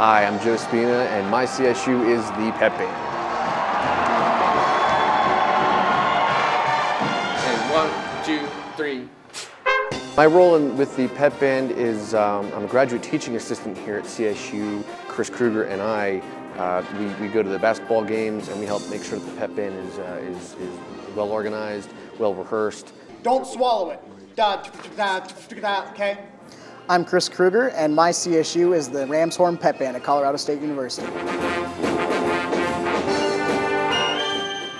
Hi, I'm Joe Spina, and my CSU is the pep band. And one, two, three. My role in, with the pep band is um, I'm a graduate teaching assistant here at CSU. Chris Krueger and I, uh, we, we go to the basketball games and we help make sure that the pep band is, uh, is, is well organized, well rehearsed. Don't swallow it. Da, da, da, okay? I'm Chris Krueger, and my CSU is the Ramshorn Pep Band at Colorado State University.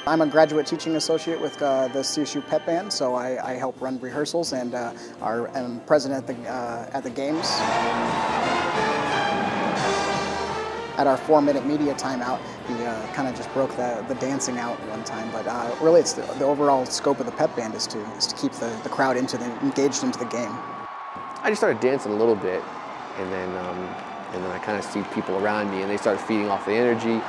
I'm a graduate teaching associate with uh, the CSU Pep Band, so I, I help run rehearsals and uh, are, am president at the, uh, at the games. At our four-minute media timeout, he uh, kind of just broke the, the dancing out one time, but uh, really it's the, the overall scope of the pep band is to, is to keep the, the crowd into the, engaged into the game. I just started dancing a little bit, and then, um, and then I kind of see people around me, and they start feeding off the energy.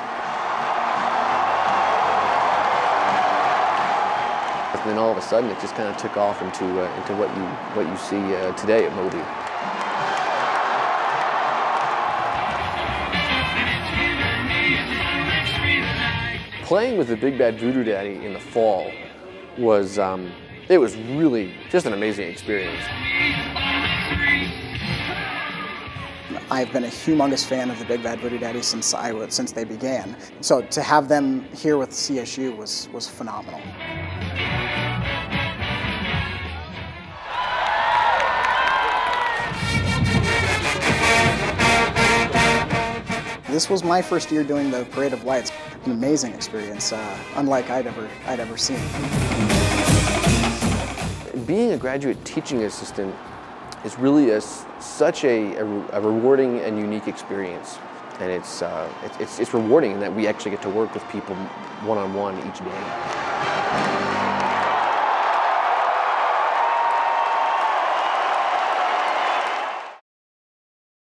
And then all of a sudden, it just kind of took off into, uh, into what, you, what you see uh, today at Moby. Playing with the Big Bad Voodoo Daddy in the fall was, um, it was really just an amazing experience. I've been a humongous fan of the Big Bad Voodoo Daddy since I was, since they began. So to have them here with CSU was was phenomenal. This was my first year doing the Parade of Lights. An amazing experience, uh, unlike I'd ever I'd ever seen. Being a graduate teaching assistant is really a, such a, a, rewarding and unique experience. And it's, uh, it's, it's rewarding in that we actually get to work with people one-on-one -on -one each day.